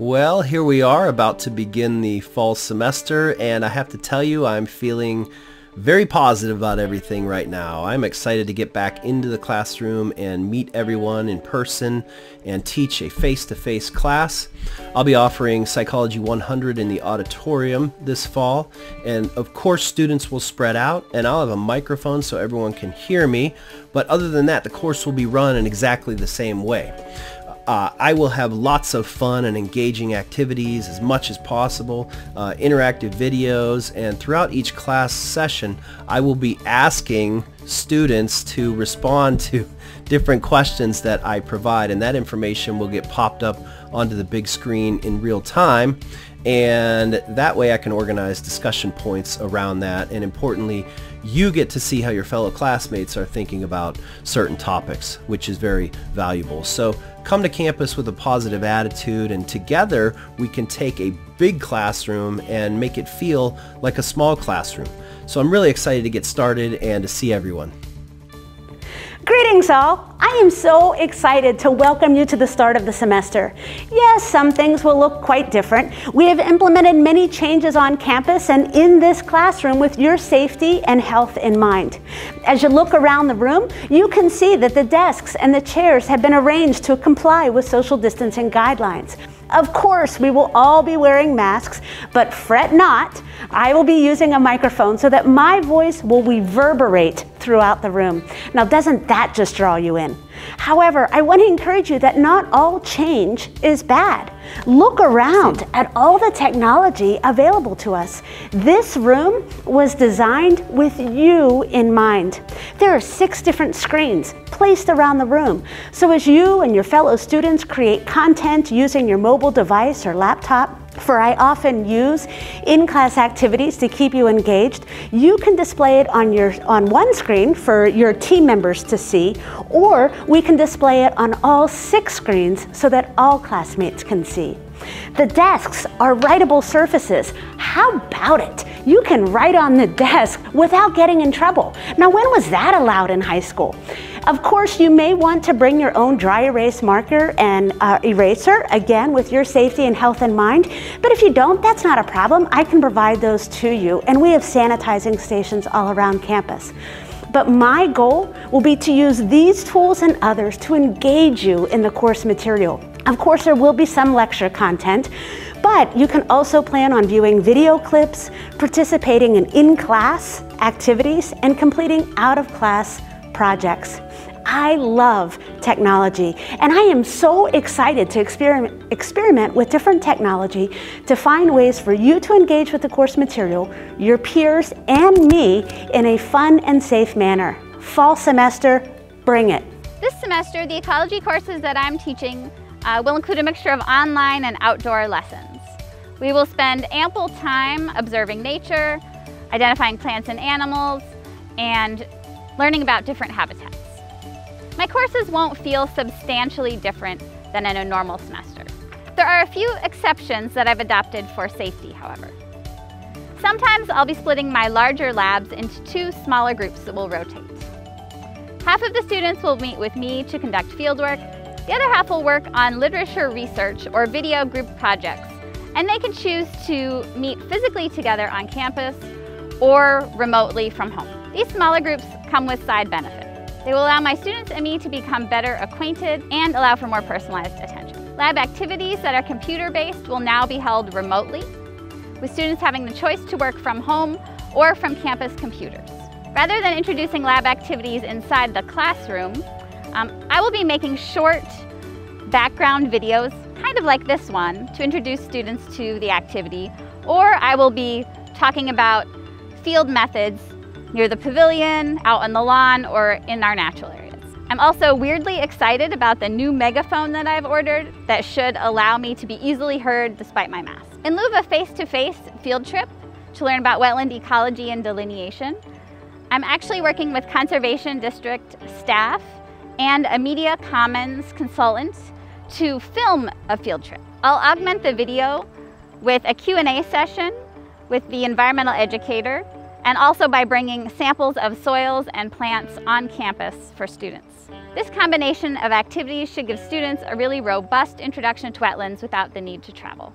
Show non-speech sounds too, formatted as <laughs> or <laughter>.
Well, here we are about to begin the fall semester and I have to tell you I'm feeling very positive about everything right now. I'm excited to get back into the classroom and meet everyone in person and teach a face-to-face class. I'll be offering Psychology 100 in the auditorium this fall and of course students will spread out and I'll have a microphone so everyone can hear me but other than that the course will be run in exactly the same way. Uh, I will have lots of fun and engaging activities as much as possible, uh, interactive videos, and throughout each class session, I will be asking students to respond to <laughs> different questions that I provide, and that information will get popped up onto the big screen in real time and that way I can organize discussion points around that and importantly you get to see how your fellow classmates are thinking about certain topics which is very valuable. So come to campus with a positive attitude and together we can take a big classroom and make it feel like a small classroom so I'm really excited to get started and to see everyone Greetings all! I am so excited to welcome you to the start of the semester. Yes, some things will look quite different. We have implemented many changes on campus and in this classroom with your safety and health in mind. As you look around the room, you can see that the desks and the chairs have been arranged to comply with social distancing guidelines. Of course, we will all be wearing masks, but fret not. I will be using a microphone so that my voice will reverberate throughout the room. Now, doesn't that just draw you in? However, I want to encourage you that not all change is bad. Look around at all the technology available to us. This room was designed with you in mind. There are six different screens placed around the room. So as you and your fellow students create content using your mobile device or laptop, for I often use in-class activities to keep you engaged. You can display it on, your, on one screen for your team members to see, or we can display it on all six screens so that all classmates can see. The desks are writable surfaces. How about it? You can write on the desk without getting in trouble. Now, when was that allowed in high school? Of course, you may want to bring your own dry erase marker and uh, eraser, again, with your safety and health in mind. But if you don't, that's not a problem. I can provide those to you, and we have sanitizing stations all around campus. But my goal will be to use these tools and others to engage you in the course material. Of course, there will be some lecture content, but you can also plan on viewing video clips, participating in in-class activities, and completing out-of-class projects. I love technology and I am so excited to experiment, experiment with different technology to find ways for you to engage with the course material, your peers, and me in a fun and safe manner. Fall semester, bring it. This semester, the ecology courses that I'm teaching uh, will include a mixture of online and outdoor lessons. We will spend ample time observing nature, identifying plants and animals, and learning about different habitats. My courses won't feel substantially different than in a normal semester. There are a few exceptions that I've adopted for safety, however. Sometimes I'll be splitting my larger labs into two smaller groups that will rotate. Half of the students will meet with me to conduct fieldwork, the other half will work on literature research or video group projects, and they can choose to meet physically together on campus or remotely from home. These smaller groups come with side benefits. They will allow my students and me to become better acquainted and allow for more personalized attention. Lab activities that are computer-based will now be held remotely, with students having the choice to work from home or from campus computers. Rather than introducing lab activities inside the classroom, um, I will be making short background videos, kind of like this one, to introduce students to the activity, or I will be talking about field methods near the pavilion, out on the lawn, or in our natural areas. I'm also weirdly excited about the new megaphone that I've ordered that should allow me to be easily heard despite my mask. In lieu of a face-to-face -face field trip to learn about wetland ecology and delineation, I'm actually working with Conservation District staff and a Media Commons consultant to film a field trip. I'll augment the video with a Q&A session with the environmental educator and also by bringing samples of soils and plants on campus for students. This combination of activities should give students a really robust introduction to wetlands without the need to travel.